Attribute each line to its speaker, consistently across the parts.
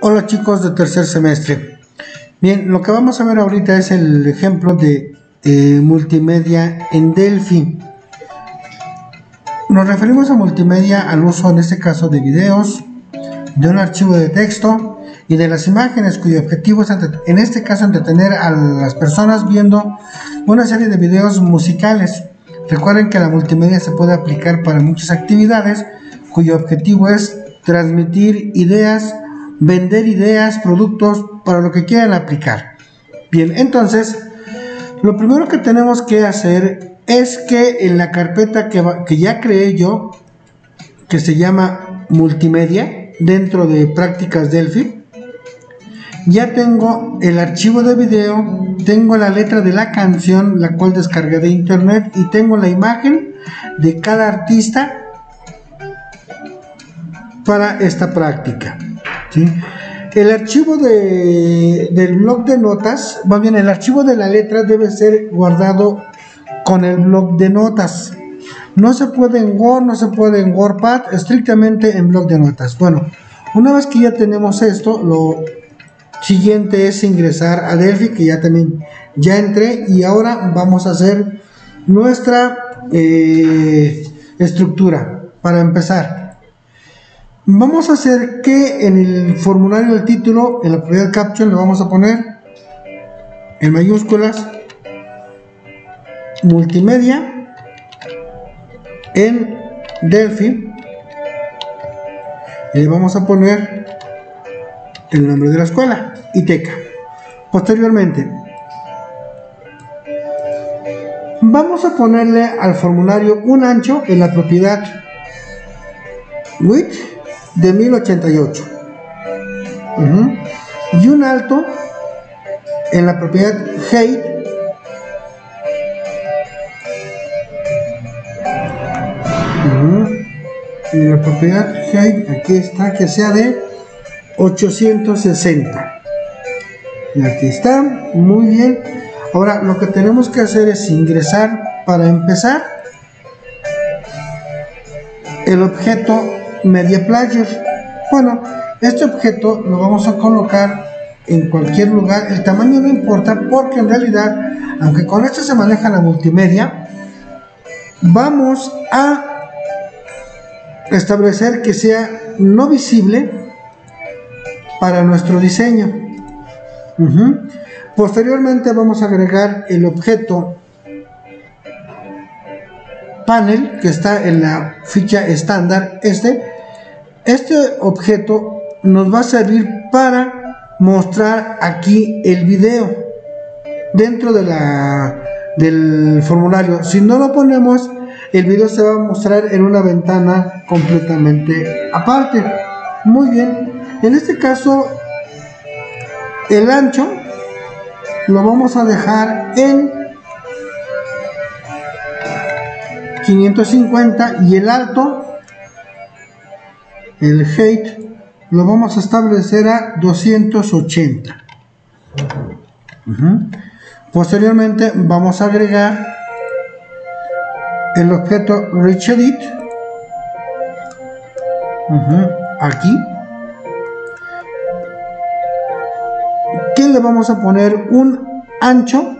Speaker 1: Hola chicos de tercer semestre. Bien, lo que vamos a ver ahorita es el ejemplo de eh, multimedia en Delphi. Nos referimos a multimedia al uso en este caso de videos, de un archivo de texto y de las imágenes cuyo objetivo es en este caso entretener a las personas viendo una serie de videos musicales. Recuerden que la multimedia se puede aplicar para muchas actividades cuyo objetivo es transmitir ideas, vender ideas, productos, para lo que quieran aplicar. Bien, entonces, lo primero que tenemos que hacer es que en la carpeta que, que ya creé yo, que se llama multimedia, dentro de prácticas Delphi, ya tengo el archivo de video, tengo la letra de la canción, la cual descargué de internet, y tengo la imagen de cada artista para esta práctica. El archivo del blog de notas, más bien el archivo de la letra debe ser guardado con el blog de notas. No se puede en Word, no se puede en WordPad, estrictamente en blog de notas. Bueno, una vez que ya tenemos esto, lo siguiente es ingresar a Delphi, que ya también ya entré y ahora vamos a hacer nuestra eh, estructura para empezar. Vamos a hacer que en el formulario del título, en la propiedad caption, le vamos a poner en mayúsculas multimedia en Delphi y le vamos a poner el nombre de la escuela, ITECA. Posteriormente, vamos a ponerle al formulario un ancho en la propiedad width de 1088 y un alto en la propiedad height en la propiedad height aquí está que sea de 860 y aquí está muy bien. Ahora lo que tenemos que hacer es ingresar para empezar el objeto media player. Bueno, este objeto lo vamos a colocar en cualquier lugar. El tamaño no importa porque en realidad, aunque con esto se maneja la multimedia, vamos a establecer que sea no visible para nuestro diseño. Posteriormente vamos a agregar el objeto panel que está en la ficha estándar este este objeto nos va a servir para mostrar aquí el video dentro de la del formulario. Si no lo ponemos el video se va a mostrar en una ventana completamente aparte. Muy bien en este caso el ancho lo vamos a dejar en 550 y el alto el height lo vamos a establecer a 280 posteriormente vamos a agregar el objeto reach edit. Aquí. Que le vamos a poner un ancho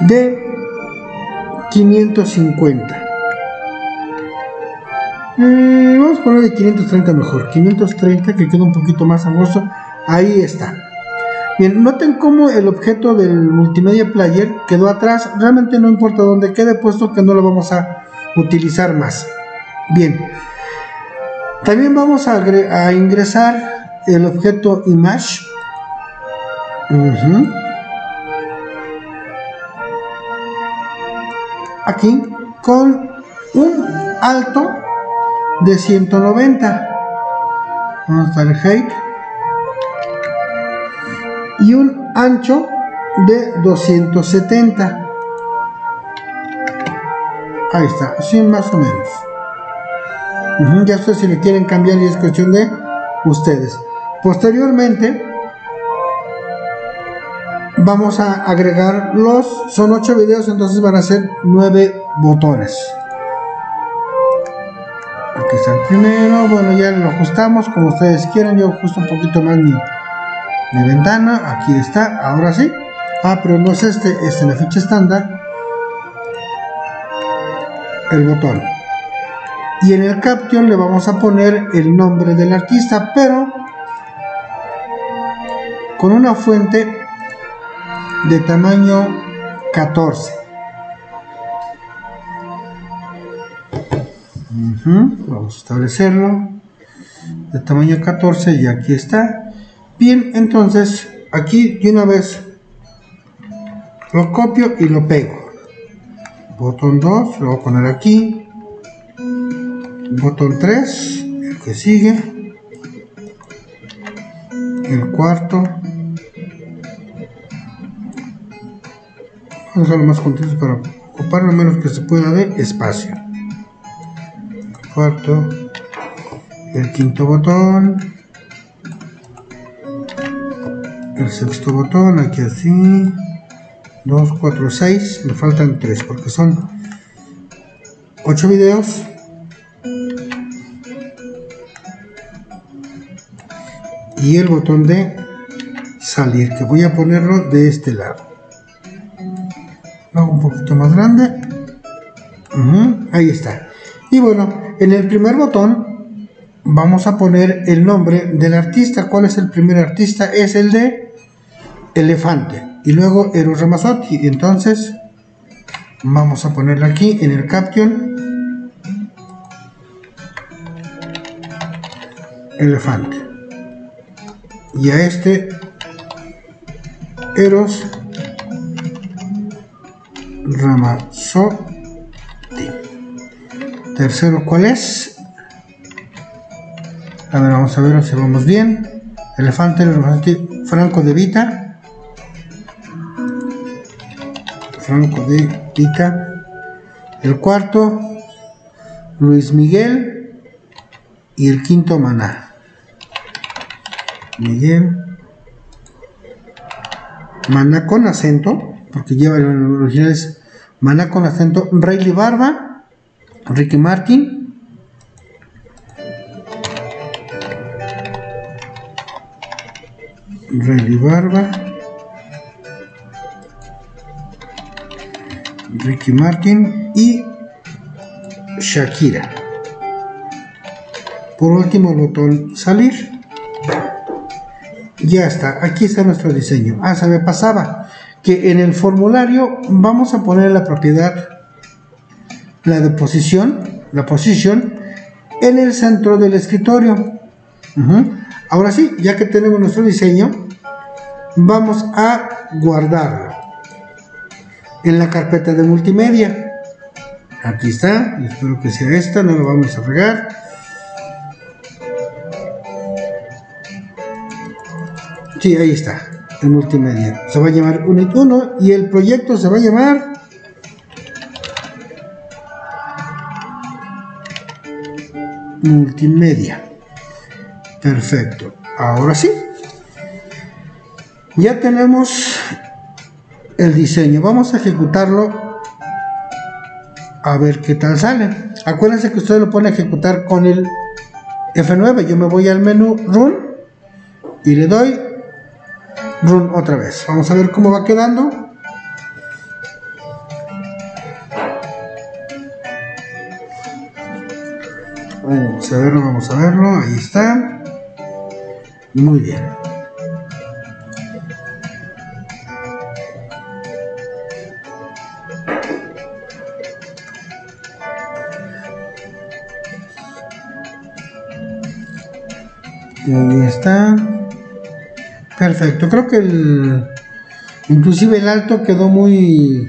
Speaker 1: de 550 mm, vamos a poner de 530 mejor. 530 que queda un poquito más angosto ahí está. Bien noten cómo el objeto del multimedia player quedó atrás. Realmente no importa dónde quede puesto que no lo vamos a utilizar más. Bien. También vamos a, a ingresar el objeto image aquí con un alto de 190 vamos a el height. Y un ancho de 270 ahí está, así más o menos. Ya sé si le quieren cambiar y es cuestión de ustedes. Posteriormente vamos a agregar los, son 8 videos, entonces van a ser 9 botones. Aquí está el primero bueno ya lo ajustamos como ustedes quieran yo ajusto un poquito más mi, mi ventana aquí está ahora sí ah pero no es este este en la ficha estándar el botón y en el caption le vamos a poner el nombre del artista pero con una fuente de tamaño 14 vamos a establecerlo. De tamaño 14 y aquí está. Bien entonces aquí de una vez lo copio y lo pego. Botón 2 lo voy a poner aquí. Botón 3 el que sigue. El cuarto vamos a lo más contentos para ocupar lo menos que se pueda de espacio. Cuarto el quinto botón. El sexto botón aquí así. 2, 4, 6 me faltan 3 porque son 8 videos. Y el botón de salir que voy a ponerlo de este lado lo hago un poquito más grande ahí está y bueno en el primer botón vamos a poner el nombre del artista. ¿Cuál es el primer artista? Es el de Elefante. Y luego Eros Ramazzotti. Entonces vamos a ponerlo aquí en el caption. Elefante. Y a este Eros Ramazzotti. Tercero, ¿cuál es? A ver, vamos a ver si vamos bien. Elefante, Franco de Vita. Franco de Vita. El cuarto, Luis Miguel. Y el quinto, Maná. Miguel. Maná con acento, porque lleva el original es Maná con acento. Rayleigh Barba. Ricky Martin. Rayleigh Barba. Ricky Martin y Shakira. Por último el botón salir. Ya está, aquí está nuestro diseño. Ah, se me pasaba que en el formulario vamos a poner la propiedad la deposición, la posición en el centro del escritorio. Ahora sí, ya que tenemos nuestro diseño, vamos a guardarlo en la carpeta de multimedia. Aquí está, espero que sea esta, no lo vamos a fregar. Sí, ahí está, el multimedia. Se va a llamar Unit 1 y el proyecto se va a llamar multimedia. Perfecto. Ahora sí. Ya tenemos el diseño. Vamos a ejecutarlo a ver qué tal sale. Acuérdense que usted lo a ejecutar con el F9. Yo me voy al menú Run y le doy Run otra vez. Vamos a ver cómo va quedando. Vamos a verlo, vamos a verlo. Ahí está. Muy bien. Ahí está. Perfecto. Creo que el inclusive el alto quedó muy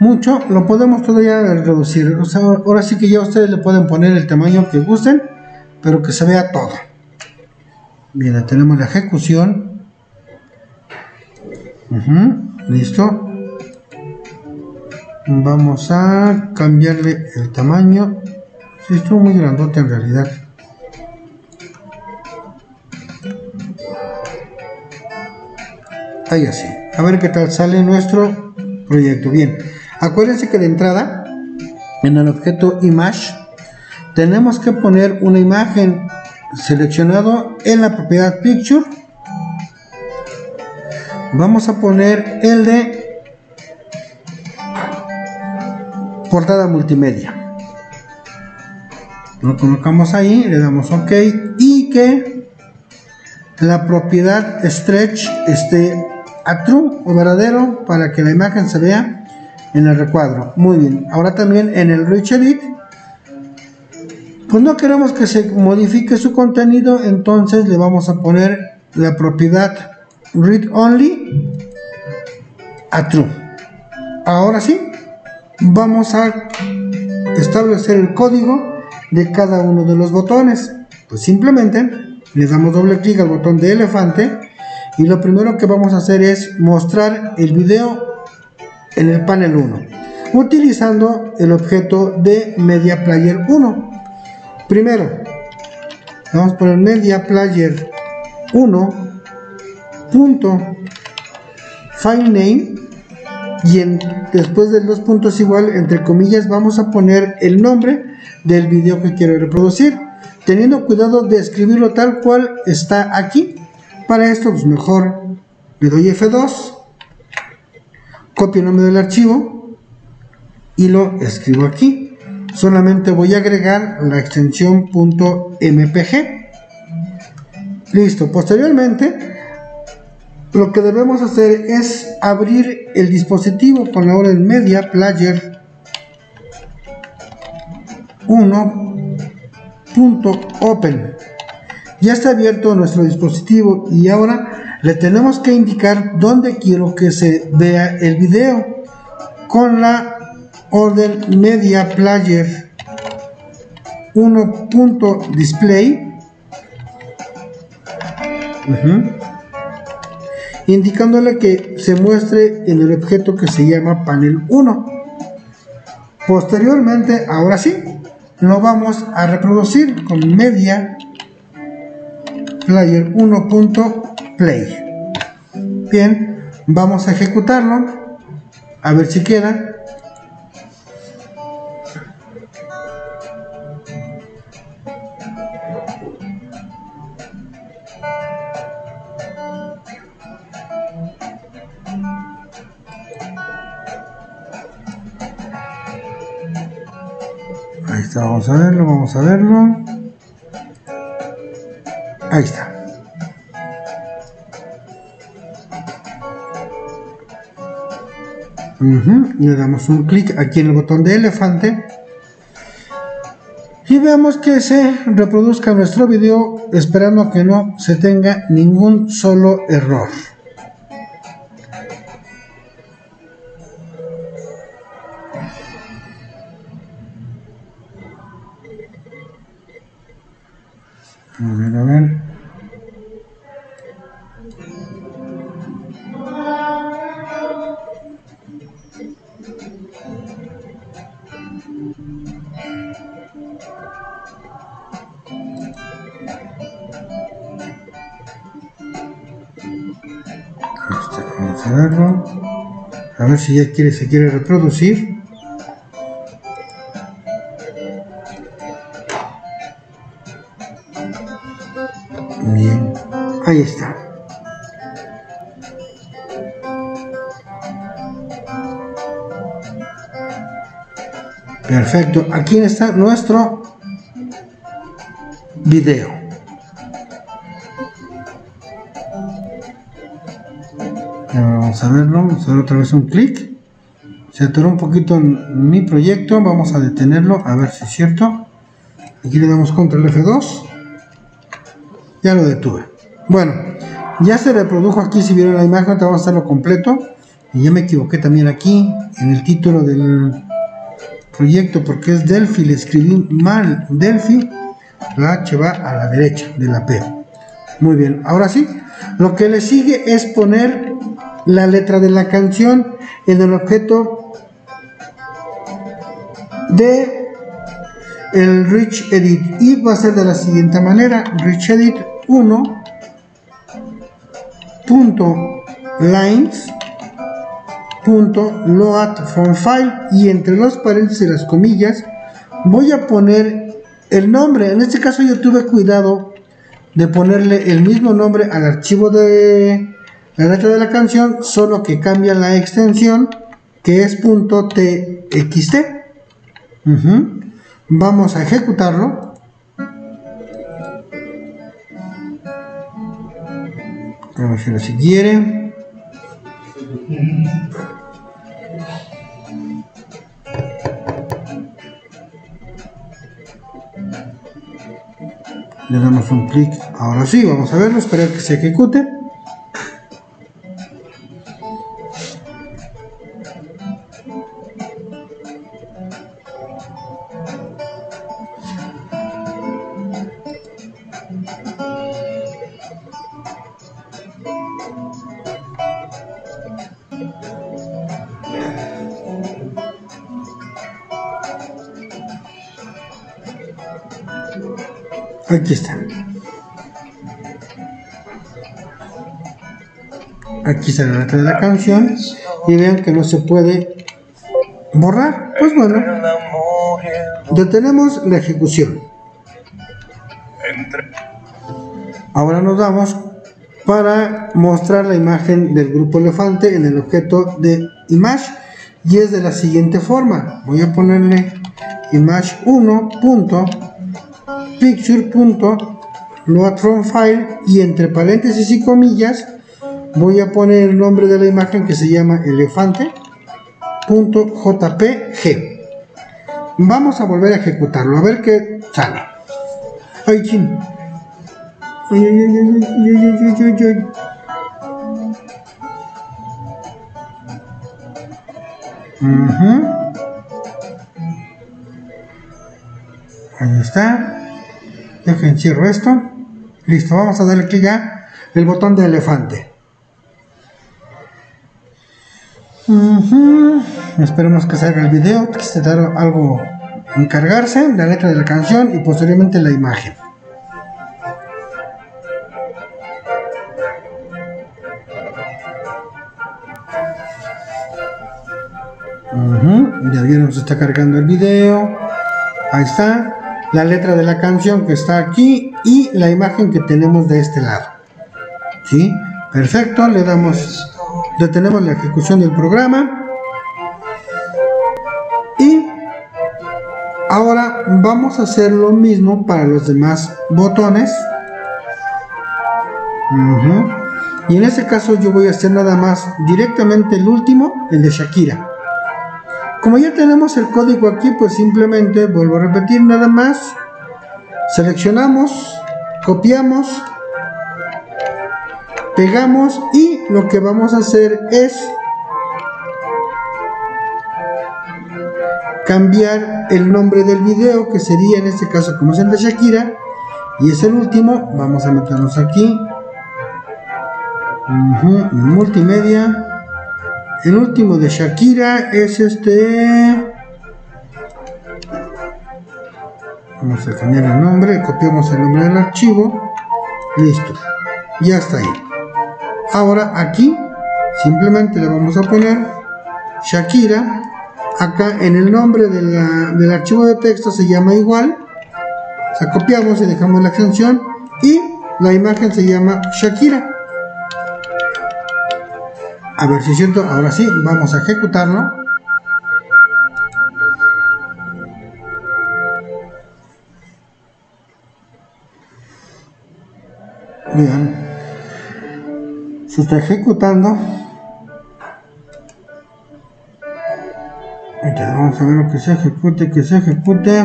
Speaker 1: mucho, lo podemos todavía reducir. O sea, ahora sí que ya ustedes le pueden poner el tamaño que gusten, pero que se vea todo. Bien, tenemos la ejecución. listo. Vamos a cambiarle el tamaño. Sí, estuvo muy grandote en realidad. Ahí así. A ver qué tal sale nuestro proyecto. Bien. Acuérdense que de entrada, en el objeto image, tenemos que poner una imagen seleccionado en la propiedad picture vamos a poner el de portada multimedia lo colocamos ahí le damos ok y que la propiedad stretch esté a true o verdadero para que la imagen se vea en el recuadro. Muy bien. Ahora también en el rich edit pues no queremos que se modifique su contenido entonces le vamos a poner la propiedad read only a true. Ahora sí vamos a establecer el código de cada uno de los botones. Pues simplemente le damos doble clic al botón de elefante y lo primero que vamos a hacer es mostrar el video en el panel 1 utilizando el objeto de media player 1 primero vamos a poner media player 1 punto file name y después de dos puntos igual entre comillas vamos a poner el nombre del video que quiero reproducir teniendo cuidado de escribirlo tal cual está aquí para esto pues mejor le doy F2 copio el nombre del archivo y lo escribo aquí. Solamente voy a agregar la extensión .mpg listo. Posteriormente lo que debemos hacer es abrir el dispositivo con la orden media player 1.open ya está abierto nuestro dispositivo y ahora le tenemos que indicar dónde quiero que se vea el video con la orden media player 1.display indicándole que se muestre en el objeto que se llama panel 1. Posteriormente, ahora sí, lo vamos a reproducir con media player 1.play. Bien, vamos a ejecutarlo, a ver si queda. Ahí está, vamos a verlo, vamos a verlo. Ahí está. Le damos un clic aquí en el botón de elefante y vemos que se reproduzca nuestro video esperando que no se tenga ningún solo error. A ver, a ver. Este. A ver si ya quiere, se quiere reproducir. Perfecto, aquí está nuestro video. Vamos a verlo, vamos a dar otra vez un clic. Se atoró un poquito mi proyecto, vamos a detenerlo a ver si es cierto. Aquí le damos control F2 ya lo detuve. Bueno, ya se reprodujo aquí, si vieron la imagen, te vamos a hacerlo completo. Y ya me equivoqué también aquí, en el título del proyecto, porque es Delphi, le escribí mal Delphi, la H va a la derecha de la P. Muy bien, ahora sí, lo que le sigue es poner la letra de la canción en el objeto de el Rich Edit y va a ser de la siguiente manera, Rich Edit 1 punto lines punto load from file y entre los paréntesis y las comillas voy a poner el nombre, en este caso yo tuve cuidado de ponerle el mismo nombre al archivo de la letra de la canción, solo que cambia la extensión que es .txt. Vamos a ejecutarlo. Vamos a ver si quiere. Le damos un clic. Ahora sí, vamos a verlo. Esperar que se ejecute. La letra de la canción y vean que no se puede borrar. Pues bueno, detenemos la ejecución. Ahora nos vamos para mostrar la imagen del grupo elefante en el objeto de image y es de la siguiente forma. Voy a ponerle image 1 picture.load from file y entre paréntesis y comillas voy a poner el nombre de la imagen que se llama elefante.jpg vamos a volver a ejecutarlo a ver qué sale ay chin ay, ay, ay, Ahí está. Dejen cierro esto. Listo, vamos a darle clic a el botón de elefante. Esperemos que salga el video, que se dará algo encargarse, la letra de la canción y posteriormente la imagen. Ya vieron, se está cargando el video. Ahí está la letra de la canción que está aquí y la imagen que tenemos de este lado. ¿Sí? Perfecto, le damos, detenemos la ejecución del programa. Y ahora vamos a hacer lo mismo para los demás botones. Y en este caso yo voy a hacer nada más directamente el último, el de Shakira. Como ya tenemos el código aquí, pues simplemente vuelvo a repetir nada más. Seleccionamos, copiamos, pegamos y lo que vamos a hacer es cambiar el nombre del video que sería en este caso como es el de Shakira y es el último vamos a meternos aquí multimedia el último de Shakira es este. Vamos a cambiar el nombre, copiamos el nombre del archivo. Listo. Ya está ahí. Ahora aquí simplemente le vamos a poner Shakira. Acá en el nombre del archivo de texto se llama igual. Sea, copiamos y dejamos la extensión. Y la imagen se llama Shakira. A ver si siento, ahora sí, vamos a ejecutarlo. Bien. Se está ejecutando. vamos a ver lo que se ejecute, que se ejecute.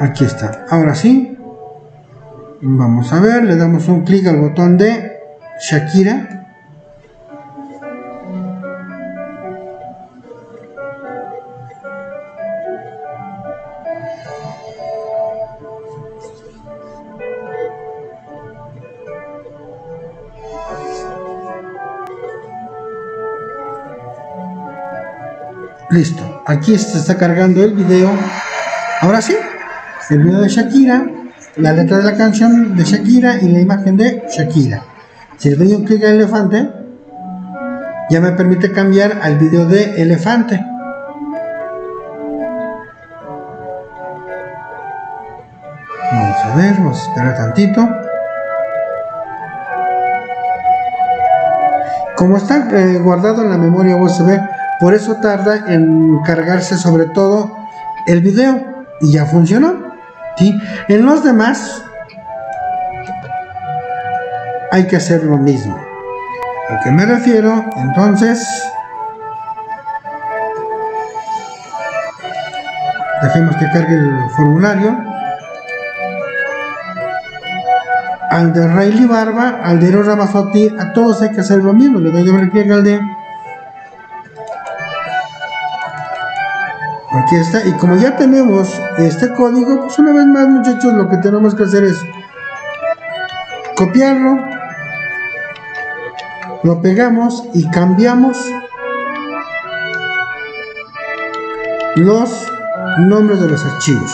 Speaker 1: Aquí está. Ahora sí. Vamos a ver, le damos un clic al botón de Shakira. Listo, aquí se está cargando el video. Ahora sí, el video de Shakira, la letra de la canción de Shakira y la imagen de Shakira. Si le doy un clic al elefante, ya me permite cambiar al video de elefante. Vamos a ver, vamos a esperar tantito. Como está eh, guardado en la memoria USB, por eso tarda en cargarse sobre todo el video y ya funcionó. ¿sí? En los demás hay que hacer lo mismo. ¿A qué me refiero? Entonces, dejemos que cargue el formulario. al de Rayleigh Barba, al de Eros Ramazotti, a todos hay que hacer lo mismo. Le doy a clic al de. Aquí está. Y como ya tenemos este código, pues una vez más, muchachos, lo que tenemos que hacer es copiarlo, lo pegamos y cambiamos los nombres de los archivos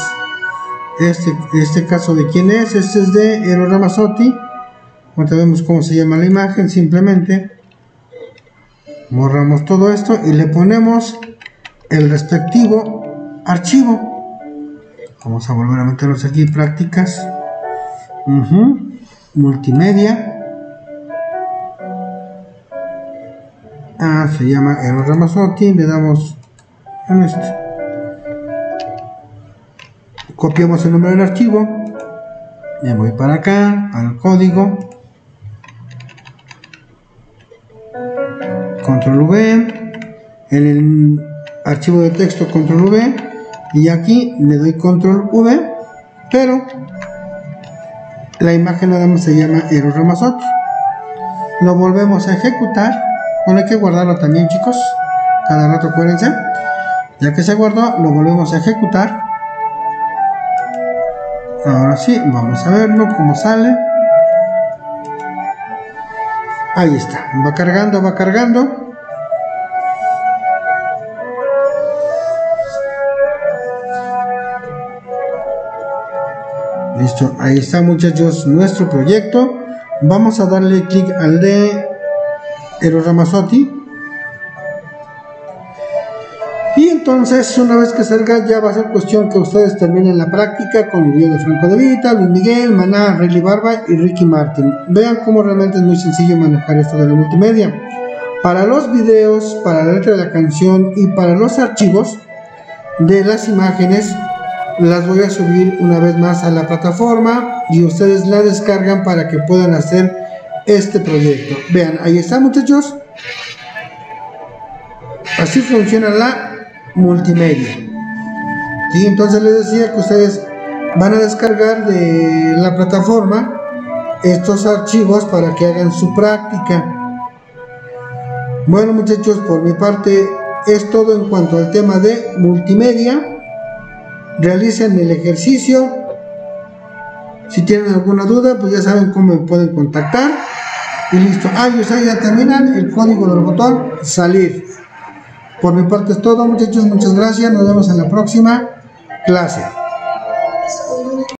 Speaker 1: este, este caso de quién es, este es de Ero Ramazotti. Ahorita vemos cómo se llama la imagen, simplemente borramos todo esto y le ponemos el respectivo archivo. Vamos a volver a meternos aquí prácticas. Multimedia. Ah, se llama Ero Ramazotti. Le damos en este copiamos el nombre del archivo, me voy para acá, al código, control V, el archivo de texto control V, y aquí le doy control V, pero la imagen nada más se llama Eros Ramazot. Lo volvemos a ejecutar, bueno hay que guardarlo también chicos, cada rato acuérdense, ya que se guardó lo volvemos a ejecutar Ahora sí, vamos a verlo cómo sale. Ahí está, va cargando, va cargando. Listo, ahí está muchachos nuestro proyecto. Vamos a darle clic al de Eros Ramazotti Entonces, una vez que salga, ya va a ser cuestión que ustedes terminen la práctica con el video de Franco de Vita, Luis Miguel, Maná, Rayleigh Barba y Ricky Martin. Vean cómo realmente es muy sencillo manejar esto de la multimedia. Para los videos, para la letra de la canción y para los archivos de las imágenes, las voy a subir una vez más a la plataforma y ustedes la descargan para que puedan hacer este proyecto. Vean, ahí está muchachos. Así funciona la multimedia. Y entonces les decía que ustedes van a descargar de la plataforma estos archivos para que hagan su práctica. Bueno muchachos, por mi parte es todo en cuanto al tema de multimedia. Realicen el ejercicio. Si tienen alguna duda, pues ya saben cómo me pueden contactar. Y listo. Ah, y ustedes ya terminan el código del botón salir. Por mi parte es todo muchachos, muchas gracias, nos vemos en la próxima clase.